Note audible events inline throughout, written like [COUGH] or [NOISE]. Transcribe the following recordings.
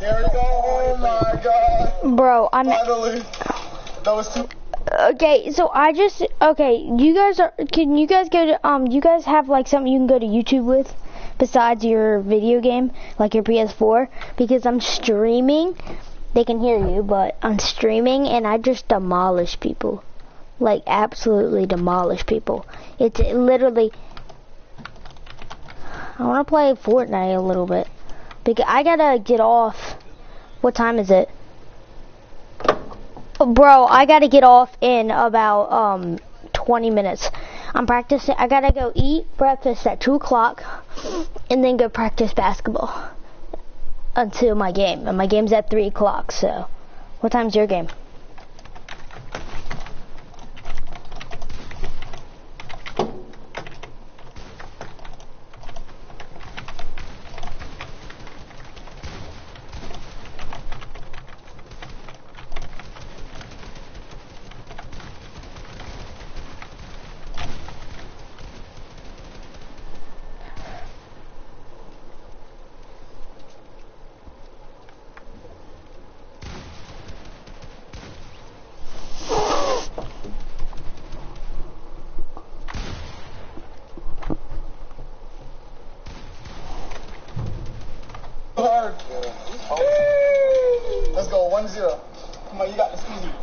There we go. Oh my god. Bro, I'm Finally. That was too. okay. So I just okay. You guys are. Can you guys go to um? You guys have like something you can go to YouTube with, besides your video game, like your PS4, because I'm streaming. They can hear you, but I'm streaming and I just demolish people, like absolutely demolish people. It's literally. I want to play Fortnite a little bit, I gotta get off. What time is it? Bro, I gotta get off in about um 20 minutes. I'm practicing. I gotta go eat breakfast at 2 o'clock and then go practice basketball until my game. And my game's at 3 o'clock, so. What time's your game? Hard. Let's go. 1 0. Come on, you got this easy.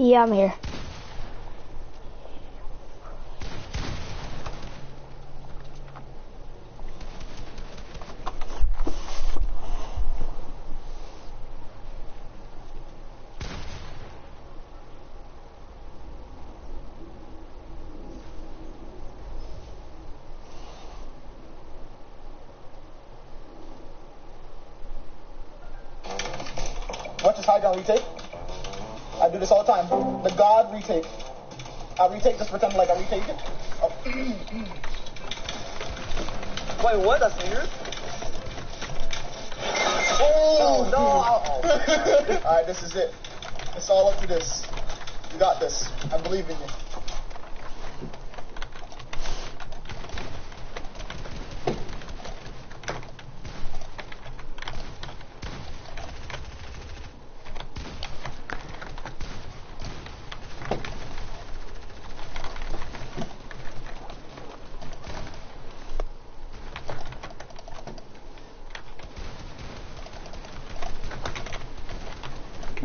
Yeah, I'm here. Watch this high down retake. I do this all the time. The God retake. I retake, just pretend like I retake it. Oh. Wait, what? That's here? Oh, oh, no. [LAUGHS] Alright, this is it. It's all up to this. You got this. I believe in you.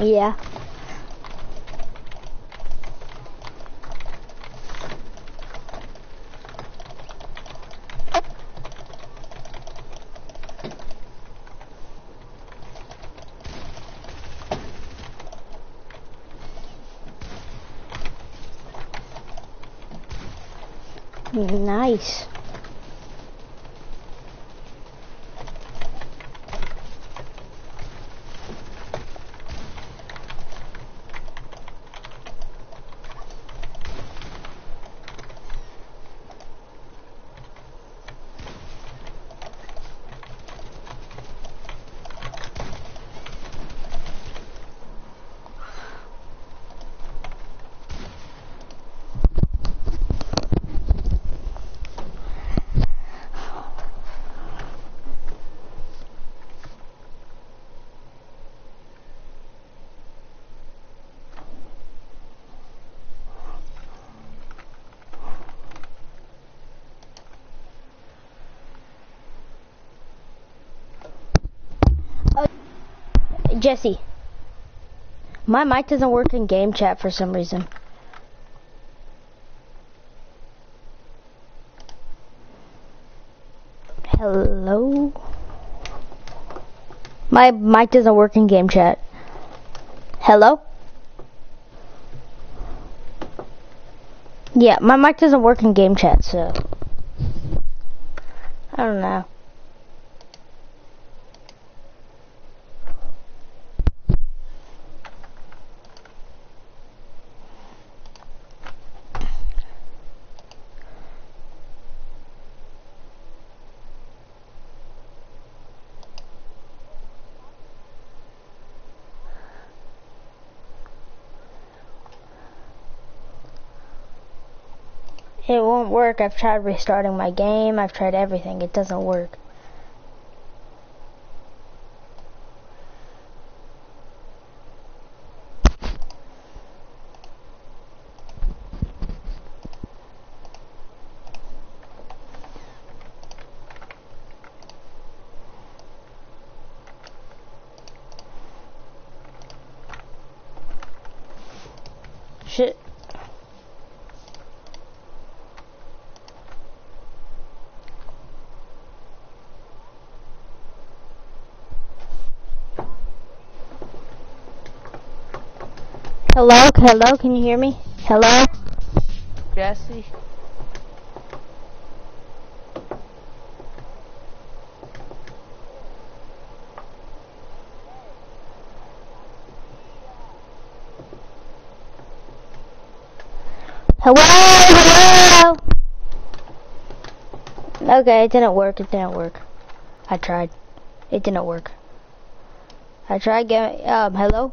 Yeah. Nice. Jesse. My mic doesn't work in game chat for some reason. Hello? My mic doesn't work in game chat. Hello? Yeah, my mic doesn't work in game chat, so. I don't know. It won't work. I've tried restarting my game. I've tried everything. It doesn't work. Shit. Hello, hello, can you hear me? Hello? Jesse. Hello, hello. Okay, it didn't work. It didn't work. I tried. It didn't work. I tried getting. Um, hello.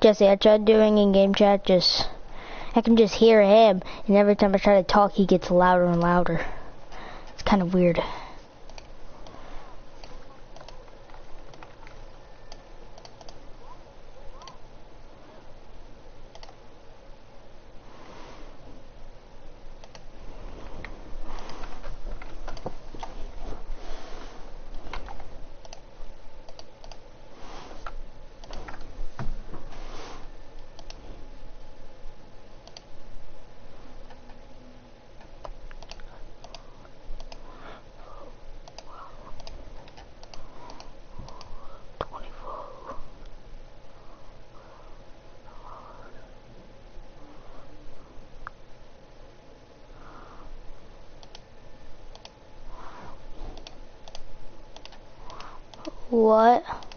Jesse, I tried doing in game chat. Just, I can just hear him, and every time I try to talk, he gets louder and louder. It's kind of weird. What?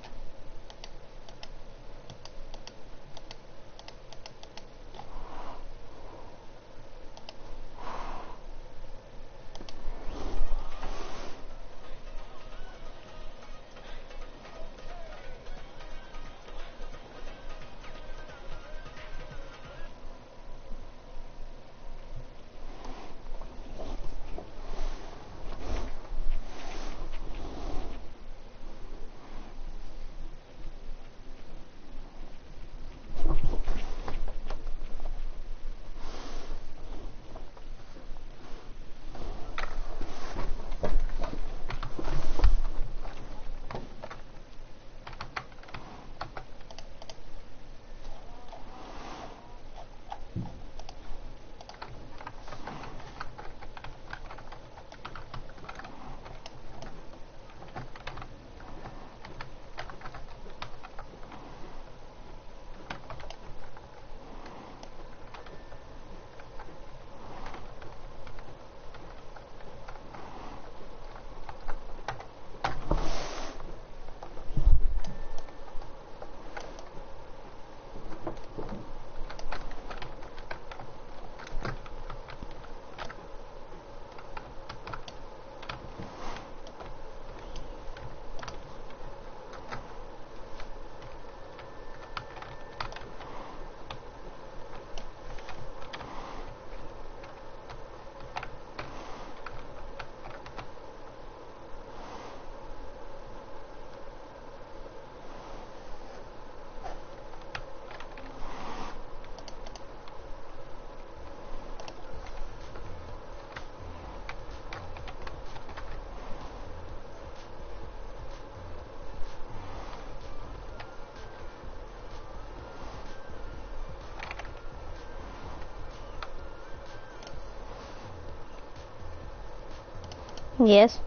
Yes.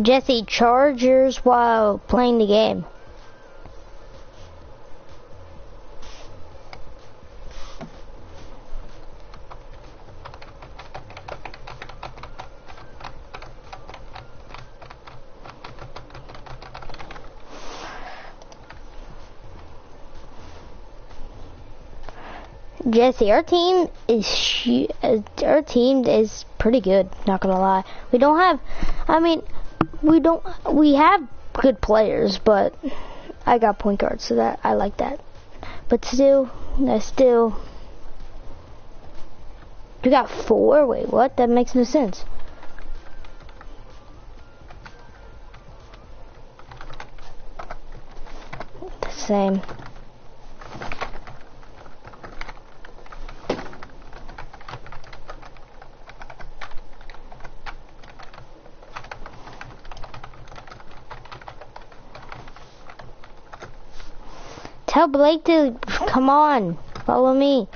Jesse, charge yours while playing the game. Jesse, our team is sh- uh, our team is pretty good. Not gonna lie, we don't have. I mean, we don't. We have good players, but I got point guards, so that I like that. But still, I still. We got four. Wait, what? That makes no sense. The same. Tell Blake to come on, follow me.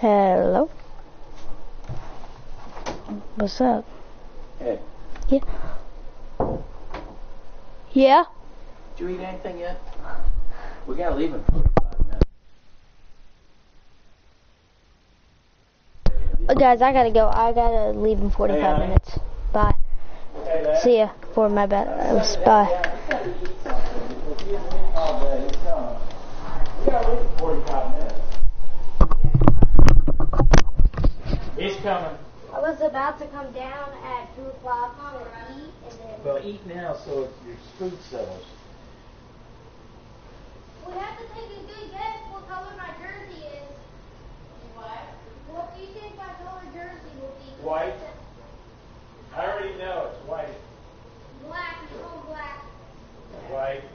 Hello. What's up? Hey, Yeah. Yeah. did you eat anything yet? We gotta leave in 45 minutes. Uh, guys, I gotta go. I gotta leave in 45 Hey, minutes. Bye. Hey, See ya. For my bad. Uh, bye. All day, it's coming. We gotta leave in 45 minutes. He's coming. I was about to come down at 2 o'clock and eat, and then... Well, eat now so your food settles. We have to take a good guess what color my jersey is. What? What do you think my color jersey will be? White. I already know it's white. Black. It's all black. White.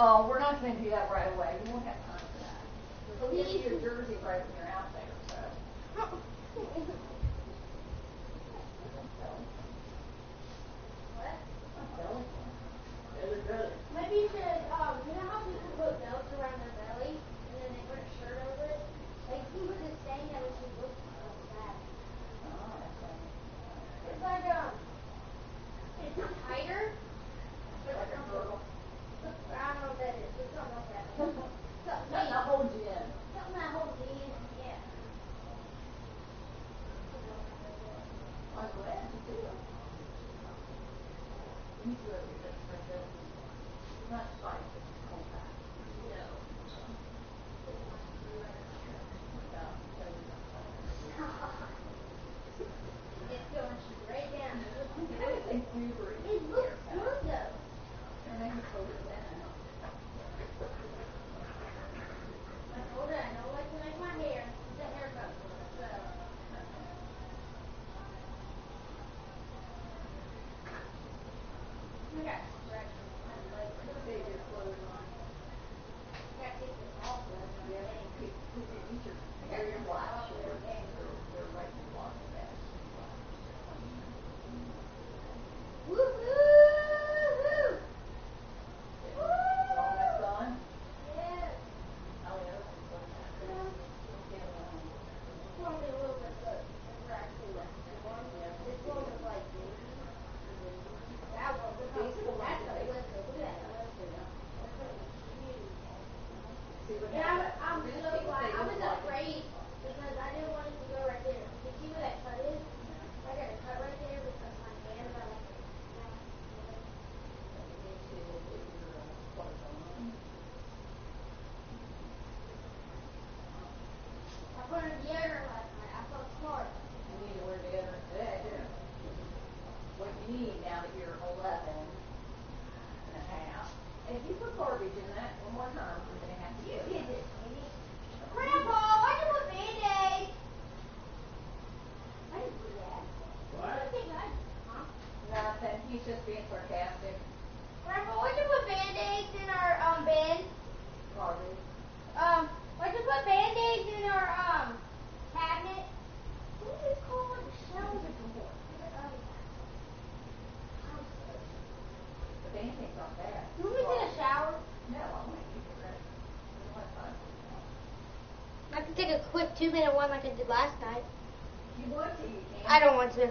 Uh, we're not going to do that right away. We won't have time for that. So We need your jersey right away. you put garbage in that one more time, you're going to have to use. Grandpa, why do you put band aids? What? Nothing. He's just being sarcastic. Grandpa, why'd you put band aids in our um, bin? Garbage. Um, why'd you put Band-Aids in our um, cabinet? What do you call it? The. Band-Aids aren't there. take a quick two minute one like I did last night. I don't want to.